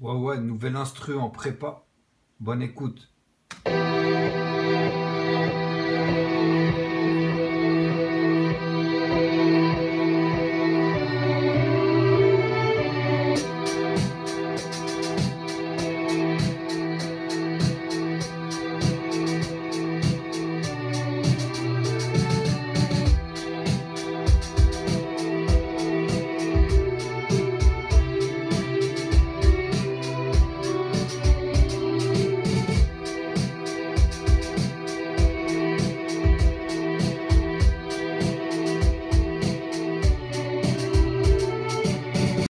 Ouais, ouais, nouvel instru en prépa. Bonne écoute.